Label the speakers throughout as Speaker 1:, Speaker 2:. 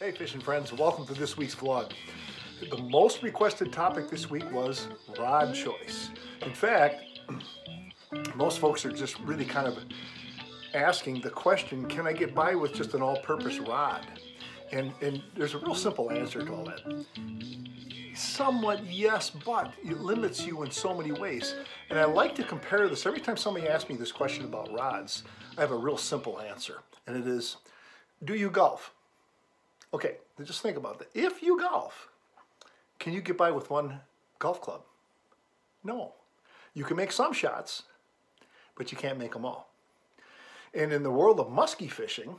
Speaker 1: Hey fishing friends, welcome to this week's vlog. The most requested topic this week was rod choice. In fact, most folks are just really kind of asking the question, can I get by with just an all-purpose rod? And, and there's a real simple answer to all that. Somewhat yes, but it limits you in so many ways. And I like to compare this. Every time somebody asks me this question about rods, I have a real simple answer. And it is, do you golf? Okay, just think about that. If you golf, can you get by with one golf club? No. You can make some shots, but you can't make them all. And in the world of musky fishing,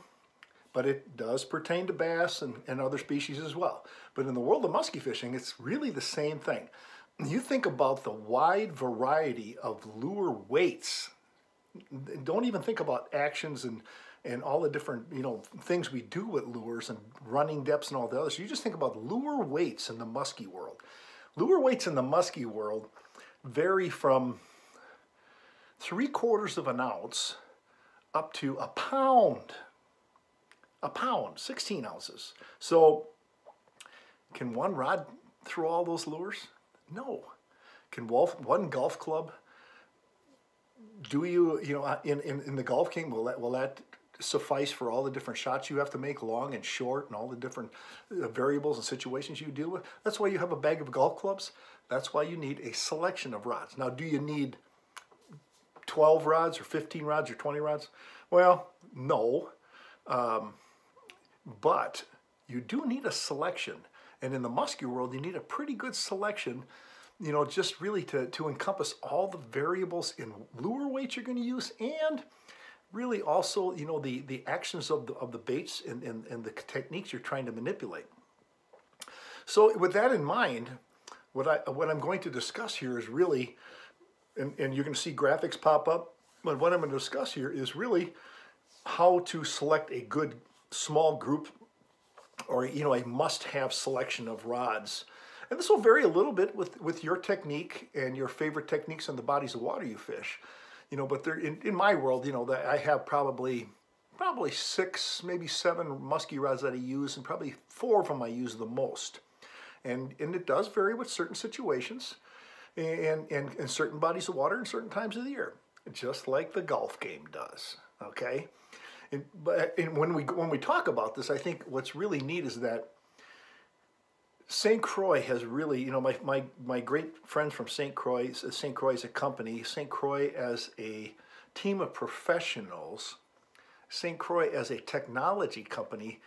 Speaker 1: but it does pertain to bass and, and other species as well. But in the world of musky fishing, it's really the same thing. You think about the wide variety of lure weights. Don't even think about actions and and all the different you know things we do with lures and running depths and all the others. You just think about lure weights in the musky world. Lure weights in the musky world vary from three quarters of an ounce up to a pound. A pound, 16 ounces. So can one rod throw all those lures? No. Can wolf, one golf club do you, you know, in, in, in the Golf game, will that, will that suffice for all the different shots you have to make, long and short, and all the different uh, variables and situations you deal with. That's why you have a bag of golf clubs. That's why you need a selection of rods. Now, do you need 12 rods or 15 rods or 20 rods? Well, no. Um, but you do need a selection. And in the musky world, you need a pretty good selection, you know, just really to, to encompass all the variables in lure weight you're going to use and really also, you know, the, the actions of the, of the baits and, and, and the techniques you're trying to manipulate. So with that in mind, what, I, what I'm going to discuss here is really, and, and you're going to see graphics pop up, but what I'm going to discuss here is really how to select a good small group or, you know, a must-have selection of rods. And this will vary a little bit with, with your technique and your favorite techniques in the bodies of water you fish you know, but in, in my world, you know, that I have probably probably six, maybe seven musky rods that I use, and probably four of them I use the most. And and it does vary with certain situations, and and, and certain bodies of water and certain times of the year, just like the golf game does. Okay. And, but and when we when we talk about this, I think what's really neat is that St. Croix has really, you know, my, my, my great friends from St. Croix, uh, St. Croix is a company, St. Croix as a team of professionals, St. Croix as a technology company,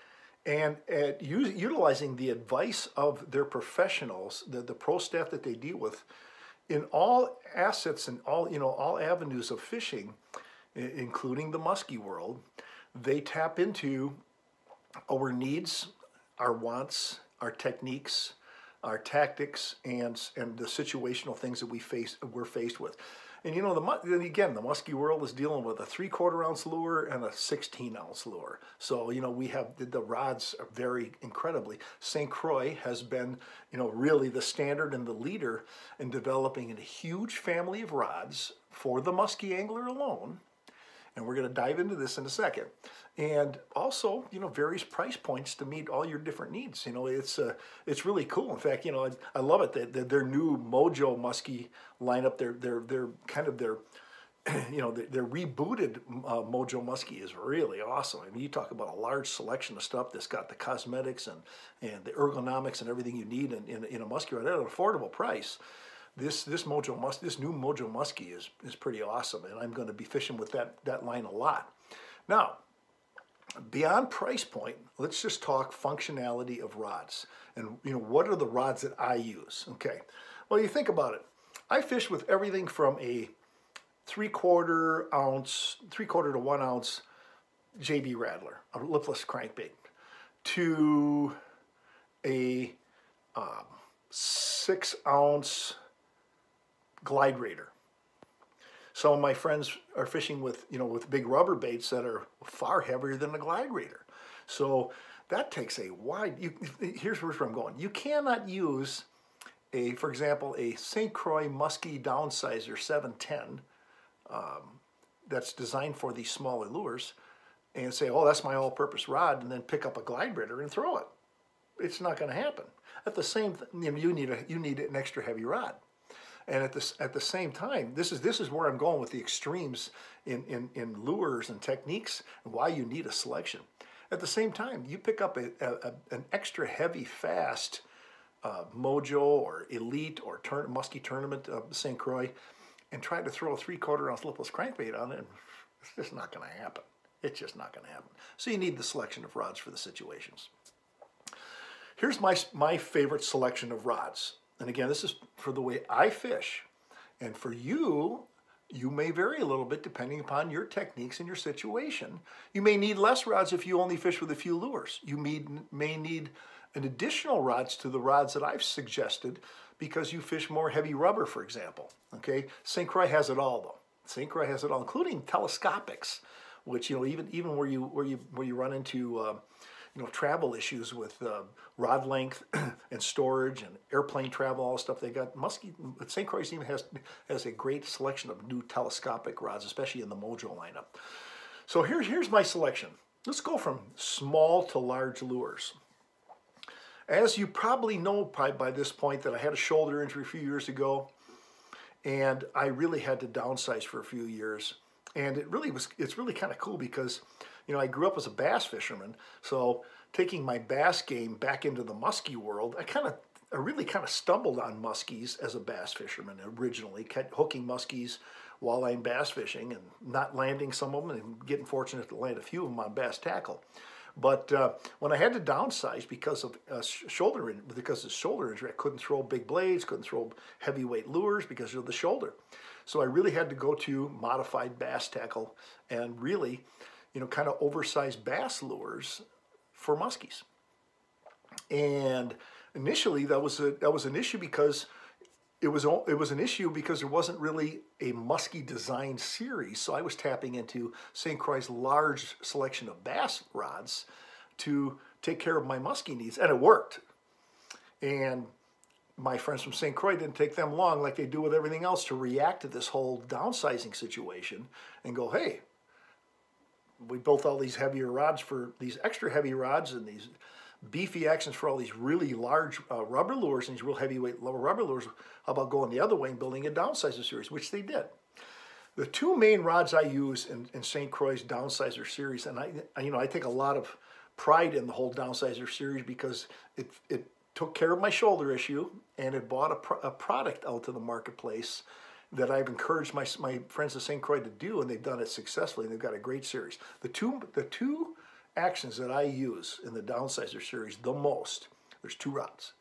Speaker 1: and at utilizing the advice of their professionals, the, the pro staff that they deal with, in all assets and all, you know, all avenues of fishing, including the musky world, they tap into our needs, our wants, our techniques, our tactics, and, and the situational things that we face, we're faced with. And you know, the again, the musky world is dealing with a three-quarter ounce lure and a 16 ounce lure. So, you know, we have the, the rods vary incredibly. St. Croix has been, you know, really the standard and the leader in developing a huge family of rods for the musky angler alone. And we're going to dive into this in a second. And also you know various price points to meet all your different needs. You know it's uh, it's really cool. In fact you know I, I love it that, that their new mojo muskie lineup their their their kind of their you know their, their rebooted uh, mojo muskie is really awesome. I mean you talk about a large selection of stuff that's got the cosmetics and and the ergonomics and everything you need in, in, in a muskie at an affordable price this this mojo mus this new mojo muskie is is pretty awesome and i'm going to be fishing with that that line a lot now beyond price point, let's just talk functionality of rods. And you know, what are the rods that I use? Okay, well you think about it. I fish with everything from a three quarter ounce, three quarter to one ounce JB Rattler, a lipless crankbait, to a um, six ounce Glide Raider. Some of my friends are fishing with, you know, with big rubber baits that are far heavier than the Glide Raider. So that takes a wide, you, here's where I'm going. You cannot use a, for example, a St. Croix Muskie Downsizer 710 um, that's designed for these smaller lures and say, oh, that's my all-purpose rod, and then pick up a Glide Raider and throw it. it's not going to happen. At the same, you know, you need a you need an extra heavy rod. And at the, at the same time, this is, this is where I'm going with the extremes in, in, in lures and techniques and why you need a selection. At the same time, you pick up a, a an extra heavy, fast uh, Mojo or Elite or turn, Muskie Tournament of St. Croix and try to throw a three-quarter ounce lipless crankbait on it, and it's just not going to happen. It's just not going to happen. So you need the selection of rods for the situations. Here's my, my favorite selection of rods. And again, this is for the way I fish. And for you, you may vary a little bit depending upon your techniques and your situation. You may need less rods if you only fish with a few lures. You may, may need an additional rods to the rods that I've suggested because you fish more heavy rubber, for example. Okay, St. Croix has it all though. St. Croix has it all, including telescopics, which you know even even where you where you where you run into uh, you know, travel issues with uh, rod length and storage and airplane travel, all the stuff they got. Muskie, St. Croix even has, has a great selection of new telescopic rods, especially in the Mojo lineup. So here, here's my selection. Let's go from small to large lures. As you probably know by, by this point that I had a shoulder injury a few years ago, and I really had to downsize for a few years. And it really was, it's really kind of cool because you know, I grew up as a bass fisherman, so taking my bass game back into the muskie world, I kind of, I really kind of stumbled on muskies as a bass fisherman originally, hooking muskies while I'm bass fishing and not landing some of them and getting fortunate to land a few of them on bass tackle. But uh, when I had to downsize because of uh, shoulder because of shoulder injury, I couldn't throw big blades, couldn't throw heavyweight lures because of the shoulder. So I really had to go to modified bass tackle and really you know, kind of oversized bass lures for muskies. And initially that was a, that was an issue because it was it was an issue because there wasn't really a muskie design series. So I was tapping into St. Croix's large selection of bass rods to take care of my muskie needs, and it worked. And my friends from St. Croix didn't take them long, like they do with everything else, to react to this whole downsizing situation and go, hey, we built all these heavier rods for these extra heavy rods and these beefy actions for all these really large uh, rubber lures and these real heavyweight rubber lures. How about going the other way and building a downsizer series, which they did. The two main rods I use in, in St. Croix's downsizer series, and I, you know, I take a lot of pride in the whole downsizer series because it, it took care of my shoulder issue and it brought a, a product out to the marketplace that I've encouraged my, my friends at St. Croix to do, and they've done it successfully, and they've got a great series. The two, the two actions that I use in the Downsizer series the most, there's two rods.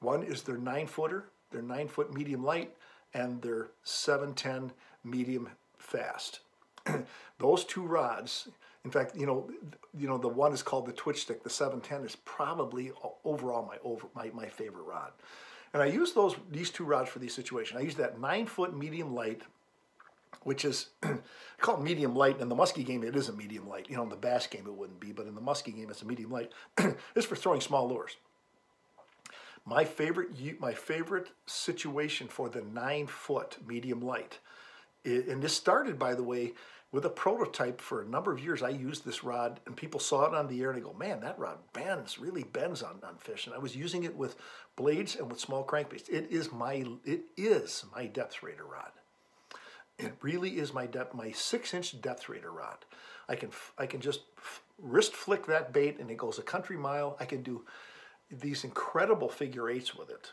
Speaker 1: One is their nine footer, their nine foot medium light, and their 710 medium fast. Those two rods, in fact, you know, you know, the one is called the Twitch Stick. The 710 is probably overall my over my, my favorite rod. And I use those these two rods for these situations. I use that nine foot medium light, which is I called medium light. In the muskie game, it is a medium light. You know, in the bass game, it wouldn't be, but in the muskie game, it's a medium light. it's for throwing small lures. My favorite, my favorite situation for the nine foot medium light, and this started, by the way, with a prototype for a number of years. I used this rod and people saw it on the air and they go, man, that rod bends, really bends on, on fish. And I was using it with blades and with small crankbaits. It is my, it is my depth raider rod. It really is my depth, my six inch depth raider rod. I can, I can just wrist flick that bait and it goes a country mile. I can do these incredible figure eights with it.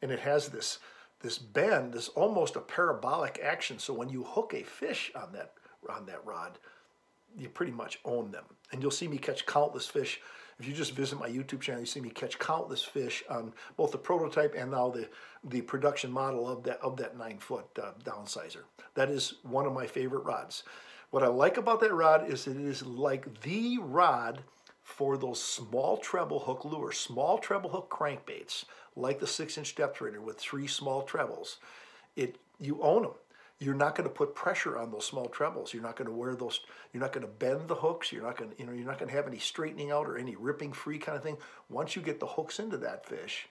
Speaker 1: And it has this, this bend, this almost a parabolic action. So when you hook a fish on that on that rod, you pretty much own them. And you'll see me catch countless fish. If you just visit my YouTube channel, you see me catch countless fish on both the prototype and now the, the production model of that, of that nine foot uh, downsizer. That is one of my favorite rods. What I like about that rod is that it is like the rod for those small treble hook lures, small treble hook crankbaits, like the six inch depth raider with three small trebles. It, you own them you're not going to put pressure on those small trebles. You're not going to wear those. You're not going to bend the hooks. You're not going to, you know, you're not going to have any straightening out or any ripping free kind of thing. Once you get the hooks into that fish,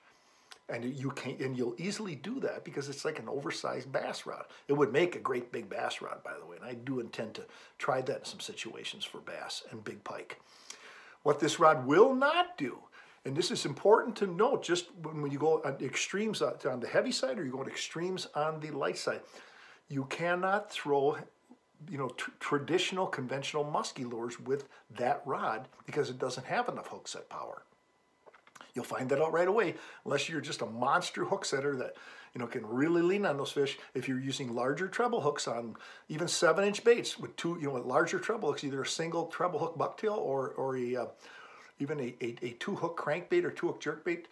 Speaker 1: and you can, and you'll easily do that because it's like an oversized bass rod. It would make a great big bass rod, by the way, and I do intend to try that in some situations for bass and big pike. What this rod will not do And this is important to note just when you go on extremes uh, on the heavy side or you go on extremes on the light side. You cannot throw you know, traditional conventional musky lures with that rod because it doesn't have enough hook set power. You'll find that out right away unless you're just a monster hook setter that you know can really lean on those fish. If you're using larger treble hooks on even seven inch baits with two you know with larger treble hooks, either a single treble hook bucktail or or a uh, even a, a, a two hook crankbait or two hook jerkbait,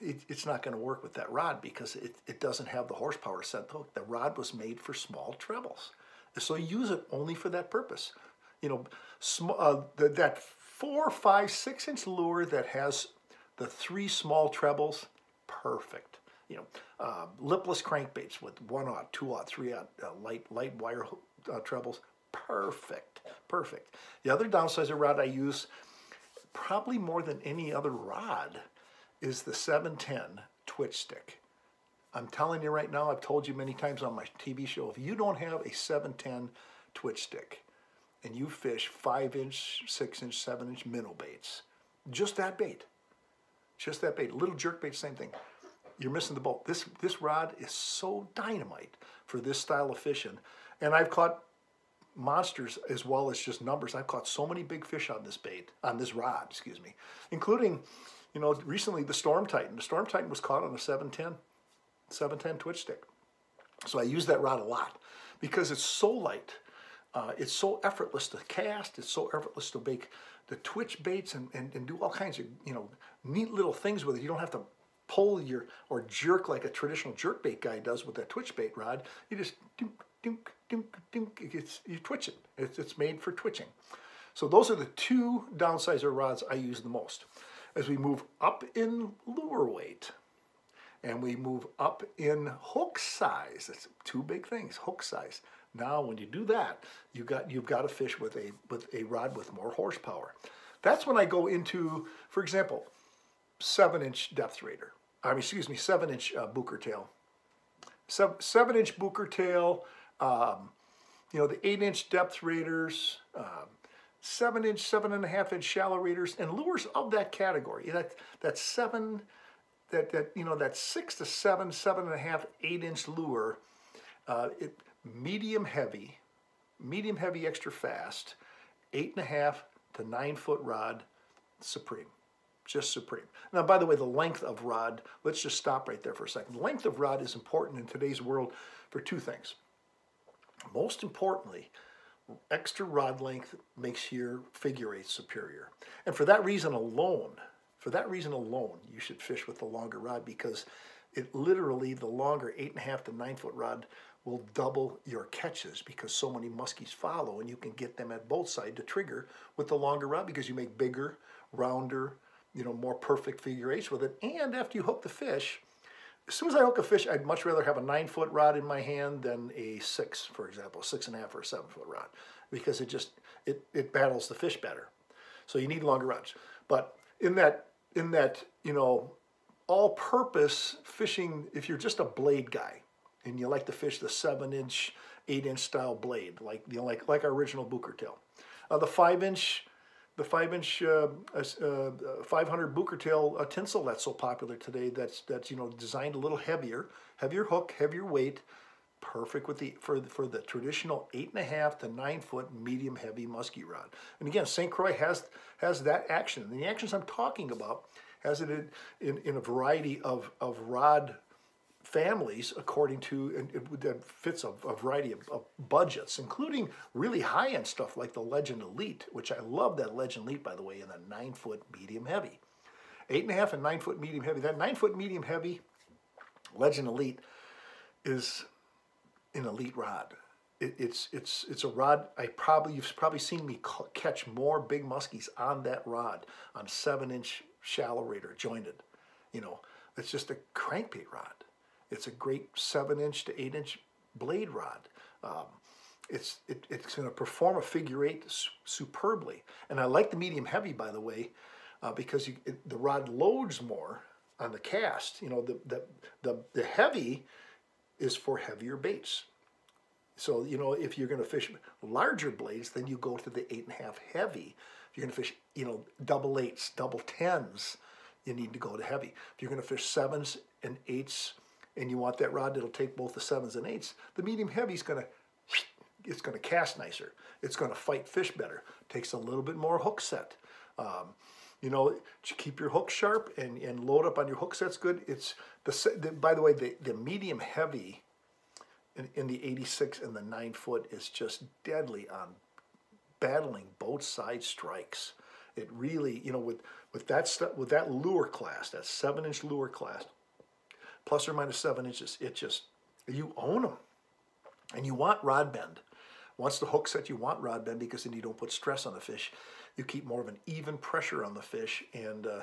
Speaker 1: it, it's not going to work with that rod because it, it doesn't have the horsepower set the hook. The rod was made for small trebles. So use it only for that purpose. You know, sm- uh, the, that four, five, six inch lure that has the three small trebles, perfect. You know, uh, lipless crankbaits with one aught, two aught, three aught, uh, light light wire uh, trebles, perfect, perfect. The other downsizer rod I use probably more than any other rod is the 710 twitch stick. I'm telling you right now, I've told you many times on my TV show, if you don't have a 710 twitch stick and you fish 5 inch, 6 inch, 7 inch minnow baits, just that bait, just that bait, little jerk bait, same thing, you're missing the boat. This, this rod is so dynamite for this style of fishing. And I've caught monsters as well as just numbers. I've caught so many big fish on this bait, on this rod, excuse me, including, you know, recently the Storm Titan. The Storm Titan was caught on a 710, 710 twitch stick. So I use that rod a lot because it's so light. Uh, it's so effortless to cast. It's so effortless to make the twitch baits and, and, and do all kinds of, you know, neat little things with it. You don't have to pull your or jerk like a traditional jerk bait guy does with that twitch bait rod. You just dunk, dunk. It's, you twitch it. It's, it's made for twitching. So those are the two downsizer rods I use the most. As we move up in lure weight and we move up in hook size, that's two big things, hook size. Now when you do that, you got, you've got to fish with a, with a rod with more horsepower. That's when I go into, for example, seven inch depth raider. I mean, excuse me, seven inch uh, Buchertail. Seven inch Buchertail, um, you know, the eight inch depth raiders, um, seven inch, seven and a half inch shallow raiders, and lures of that category. That that seven, that that you know that six to seven, seven and a half, eight inch lure, uh, it medium heavy, medium heavy extra fast, eight and a half to nine foot rod, supreme. Just supreme. Now, by the way, the length of rod, let's just stop right there for a second. Length of rod is important in today's world for two things. Most importantly, extra rod length makes your figure eight superior. And for that reason alone, for that reason alone, you should fish with the longer rod because it literally, the longer eight and a half to nine foot rod will double your catches because so many muskies follow and you can get them at both sides to trigger with the longer rod because you make bigger, rounder, you know, more perfect figure eights with it. And after you hook the fish, as soon as I hook a fish, I'd much rather have a nine foot rod in my hand than a six, for example, six and a half or a seven foot rod, because it just it it battles the fish better. So you need longer rods. But in that in that you know all-purpose fishing, if you're just a blade guy and you like to fish the seven inch, eight inch style blade, like you know like like our original Buchertail, uh, the five inch the five inch uh, uh, 500 Buchertail uh, tinsel that's so popular today that's that's you know designed a little heavier heavier hook heavier weight perfect with the for the, for the traditional eight and a half to nine foot medium heavy musky rod and again St. Croix has has that action and the actions I'm talking about has it in, in, in a variety of, of rod families according to and it, fits a, a variety of, of, budgets, including really high-end stuff like the Legend Elite, which I love that Legend Elite, by the way, in the nine-foot medium heavy. Eight and a half and nine-foot medium heavy. That nine-foot medium heavy Legend Elite is an elite rod. It, it's it's it's a rod. I probably you've probably seen me catch more big muskies on that rod on seven-inch shallow raider jointed. You know, it's just a crankbait rod. It's a great seven inch to eight inch blade rod. Um, it's it, it's going to perform a figure eight superbly. And I like the medium heavy, by the way, uh, because you, it, the rod loads more on the cast. You know, the, the, the, the heavy is for heavier baits. So, you know, if you're going to fish larger blades, then you go to the eight and a half heavy. If you're going to fish, you know, double eights, double tens, you need to go to heavy. If you're going to fish sevens and eights and you want that rod that'll take both the sevens and eights, the medium heavy is going to it's going to cast nicer. It's going to fight fish better. Takes a little bit more hook set. Um, you know, keep your hook sharp and, and load up on your hook sets good. It's the, the by the way, the, the medium heavy in, in the 86 and the 9 foot is just deadly on battling both side strikes. It really, you know, with with that stuff, with that lure class, that seven inch lure class, plus or minus seven inches, it just you own them, and you want rod bend. Once the hook set, you want rod bend because then you don't put stress on the fish. You keep more of an even pressure on the fish, and uh,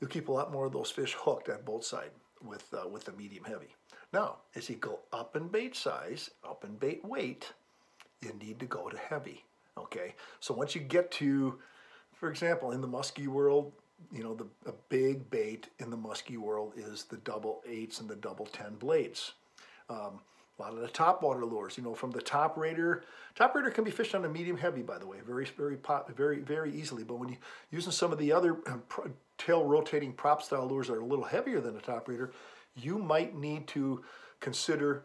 Speaker 1: you keep a lot more of those fish hooked at both side with uh, with the medium heavy. Now, as you go up in bait size, up in bait weight, you need to go to heavy. Okay, so once you get to, for example, in the muskie world, you know, the a big bait in the muskie world is the double eights and the double ten blades. Um, a lot of the top water lures, you know, from the top raider. Top raider can be fished on a medium heavy, by the way, very, very, pop, very, very easily. But when you using some of the other um, tail rotating prop style lures that are a little heavier than a top raider, you might need to consider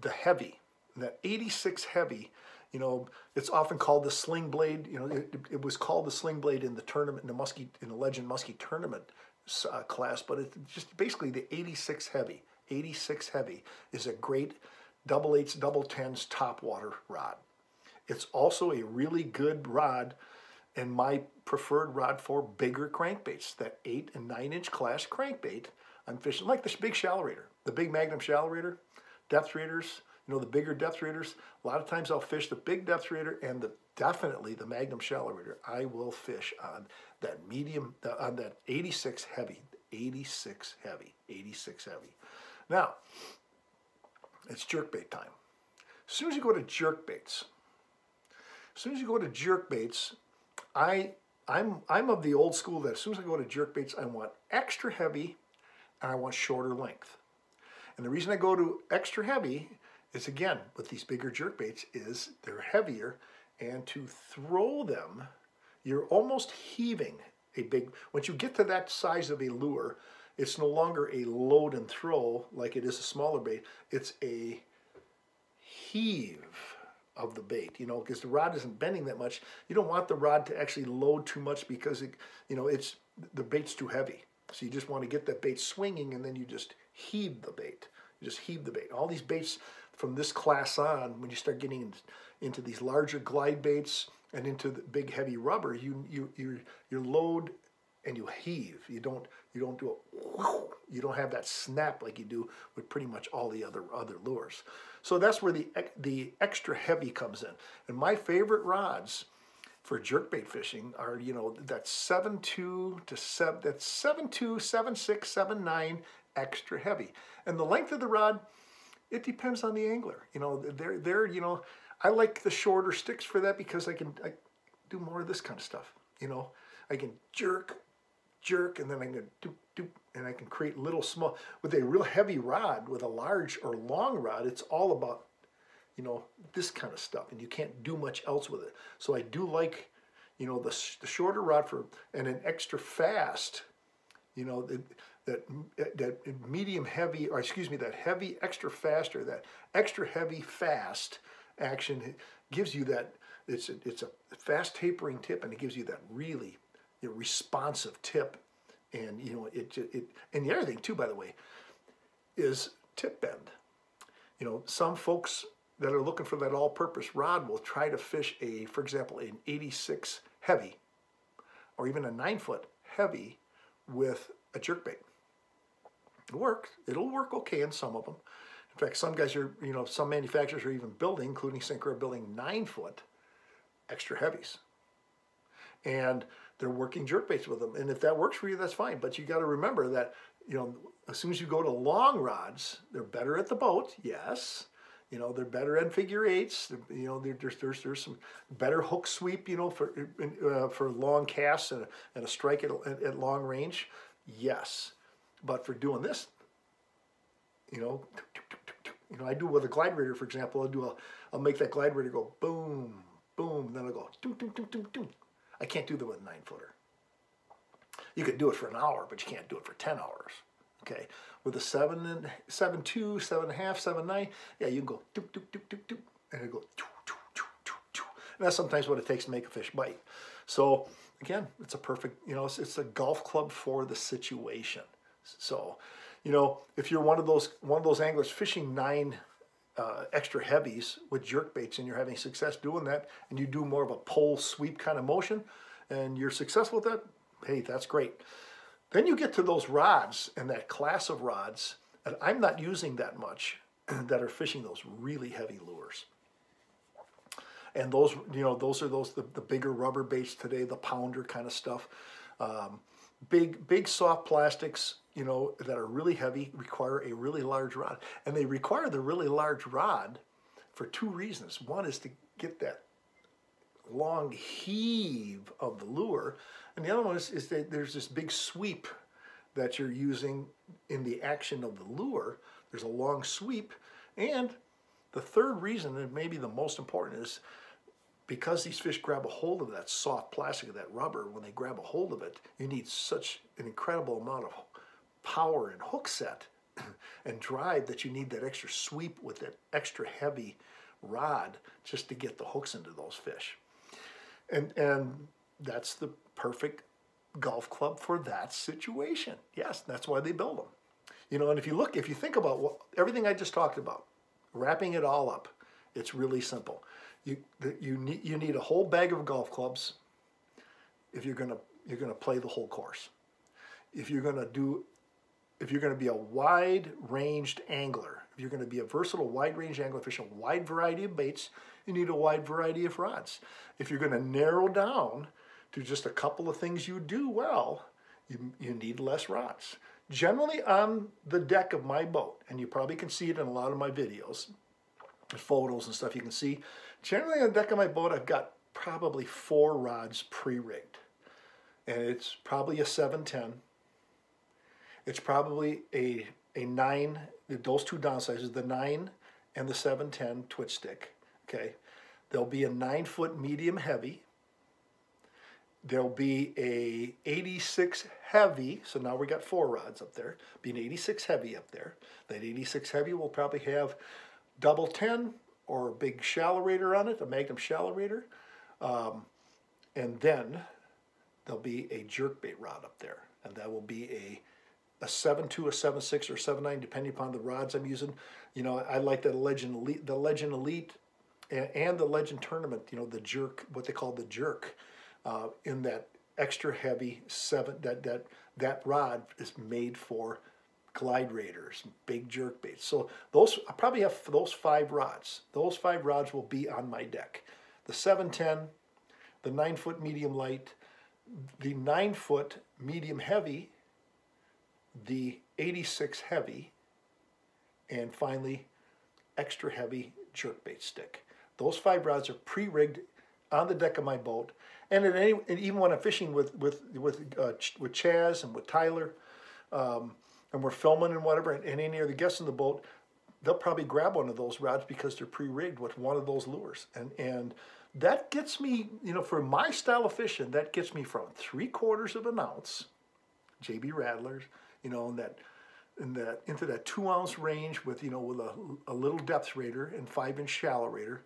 Speaker 1: the heavy. That 86 heavy you know, it's often called the sling blade. You know, it, it was called the sling blade in the tournament, in the muskie, in the Legend Muskie tournament uh, class, but it's just basically the 86 heavy. 86 heavy is a great double eights, double tens top water rod. It's also a really good rod and my preferred rod for bigger crankbaits, that eight and nine inch class crankbait. I'm fishing like this big shallow raider, the big Magnum shallow raider, depth raiders, know, the bigger depth raiders, a lot of times I'll fish the big depth raider and the definitely the Magnum shallow raider. I will fish on that medium, on that 86 heavy, 86 heavy, 86 heavy. Now, it's jerkbait time. As soon as you go to jerkbaits, as soon as you go to jerkbaits, I I'm I'm of the old school that as soon as I go to jerkbaits, I want extra heavy and I want shorter length. And the reason I go to extra heavy is again with these bigger jerk baits is they're heavier and to throw them you're almost heaving a big once you get to that size of a lure it's no longer a load and throw like it is a smaller bait. It's a heave of the bait you know because the rod isn't bending that much. You don't want the rod to actually load too much because it you know it's the bait's too heavy. So you just want to get that bait swinging and then you just heave the bait. You just heave the bait. All these baits from this class on, when you start getting into these larger glide baits and into the big heavy rubber, you you you you load and you heave. You don't you don't do a you don't have that snap like you do with pretty much all the other other lures. So that's where the the extra heavy comes in. And my favorite rods for jerkbait fishing are you know that seven two to seven that's seven two seven six seven nine extra heavy. And the length of the rod it depends on the angler. You know, they're, they're, you know, I like the shorter sticks for that because I can I do more of this kind of stuff. You know, I can jerk, jerk, and then I can do, do, and I can create little small, with a real heavy rod, with a large or long rod, it's all about, you know, this kind of stuff, and you can't do much else with it. So I do like, you know, the, the shorter rod for, and an extra fast, you know, that uh, that medium heavy, or excuse me, that heavy extra faster, that extra heavy fast action gives you that. It's a, it's a fast tapering tip, and it gives you that really responsive tip. And you know it, it and the other thing too, by the way, is tip bend. You know, some folks that are looking for that all-purpose rod will try to fish a, for example, an 86 heavy, or even a nine foot heavy with a jerkbait. It works. It'll work okay in some of them. In fact, some guys are, you know, some manufacturers are even building, including St. Croix, building nine foot extra heavies. And they're working jerk baits with them. And if that works for you, that's fine. But you got to remember that, you know, as soon as you go to long rods, they're better at the boat, yes. You know, they're better at figure eights. You know, there's, there's, there's some better hook sweep, you know, for, uh, for long casts and a, and a strike at, at long range, yes. But for doing this, you know, you know, I do with a glide raider, for example, I'll do a, I'll make that glide raider go boom, boom, then I'll go doom, doom, doom, doom, doom. I can't do that with a nine footer. You could do it for an hour, but you can't do it for 10 hours. Okay, with a seven and seven two, seven and a half, seven nine, yeah, you can go doop doop doop doop doop, and it go. And that's sometimes what it takes to make a fish bite. So again, it's a perfect, you know, it's, it's a golf club for the situation. So, you know, if you're one of those one of those anglers fishing nine uh, extra heavies with jerk baits and you're having success doing that, and you do more of a pole sweep kind of motion, and you're successful with that, hey, that's great. Then you get to those rods and that class of rods, and I'm not using that much, that are fishing those really heavy lures. And those, you know, those are those the, the bigger rubber baits today, the pounder kind of stuff. Um, big, big soft plastics, you know, that are really heavy require a really large rod. And they require the really large rod for two reasons. One is to get that long heave of the lure, and the other one is, is that there's this big sweep that you're using in the action of the lure. There's a long sweep. And the third reason, and maybe the most important, is because these fish grab a hold of that soft plastic of that rubber, when they grab a hold of it, you need such an incredible amount of power and hook set and drive that you need that extra sweep with that extra heavy rod just to get the hooks into those fish. And, and that's the perfect golf club for that situation. Yes, that's why they build them. You know, and if you look, if you think about what, everything I just talked about, wrapping it all up, it's really simple. You, you, need, you need a whole bag of golf clubs if you're gonna, you're gonna play the whole course. If you're gonna do, if you're gonna be a wide-ranged angler, if you're gonna be a versatile, wide-range angler, fish a wide variety of baits, you need a wide variety of rods. If you're gonna narrow down to just a couple of things you do well, you, you need less rods. Generally on the deck of my boat, and you probably can see it in a lot of my videos, photos and stuff you can see, generally on the deck of my boat I've got probably four rods pre-rigged. And it's probably a 710. It's probably a, a 9, those two downsizes, the 9 and the 710 twitch stick. Okay, There'll be a 9 foot medium heavy There'll be a 86 heavy, so now we got four rods up there, be an 86 heavy up there. That 86 heavy will probably have double 10 or a big shallow on it, a Magnum shallow Um, and then there'll be a jerkbait rod up there, and that will be a a 7.2, a 7.6, or 7.9, depending upon the rods I'm using. You know, I like the Legend Elite, the Legend Elite, and, and the Legend Tournament. You know, the jerk, what they call the jerk uh, in that extra heavy seven, that, that, that rod is made for glide raiders, big jerk baits. So those, I probably have those five rods. Those five rods will be on my deck. The 710, the nine foot medium light, the nine foot medium heavy, the 86 heavy, and finally extra heavy jerkbait stick. Those five rods are pre-rigged on the deck of my boat and, any, and even when I'm fishing with with with uh, with Chaz and with Tyler, um, and we're filming and whatever, and, and any of the guests in the boat, they'll probably grab one of those rods because they're pre-rigged with one of those lures, and and that gets me, you know, for my style of fishing, that gets me from three quarters of an ounce, JB Rattlers, you know, and that in that into that two ounce range with you know with a, a little depth raider and five inch shallow raider,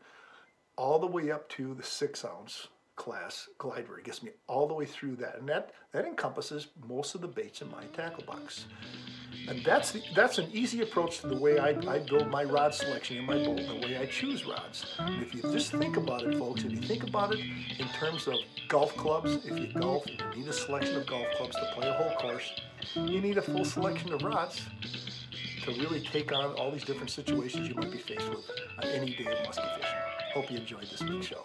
Speaker 1: all the way up to the six ounce class glider. It gets me all the way through that. And that, that encompasses most of the baits in my tackle box. And that's the, that's an easy approach to the way I, I build my rod selection in my boat, the way I choose rods. And if you just think about it, folks, if you think about it in terms of golf clubs, if you golf, you need a selection of golf clubs to play a whole course. You need a full selection of rods to really take on all these different situations you might be faced with on any day of musky fishing. Hope you enjoyed this big show.